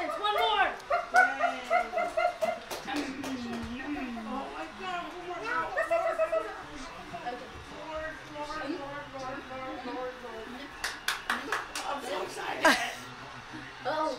nonsense. One more. oh.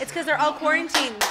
It's because they're all quarantined.